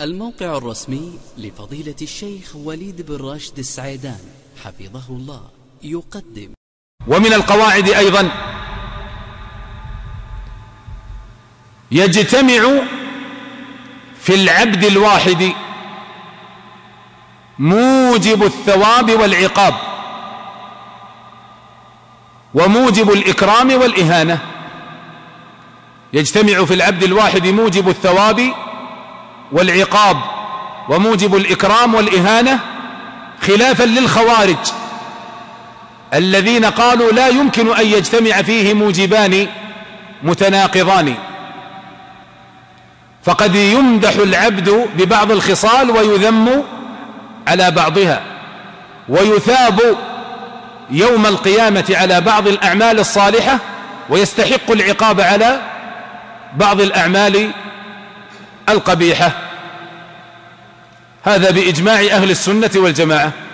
الموقع الرسمي لفضيلة الشيخ وليد بن راشد السعيدان حفظه الله يقدم. ومن القواعد أيضا يجتمع في العبد الواحد موجب الثواب والعقاب وموجب الإكرام والإهانة. يجتمع في العبد الواحد موجب الثواب والعقاب وموجب الإكرام والإهانة خلافا للخوارج الذين قالوا لا يمكن أن يجتمع فيه موجبان متناقضان. فقد يمدح العبد ببعض الخصال ويذم على بعضها ويثاب يوم القيامة على بعض الأعمال الصالحة ويستحق العقاب على بعض الأعمال القبيحة. هذا بإجماع أهل السنة والجماعة.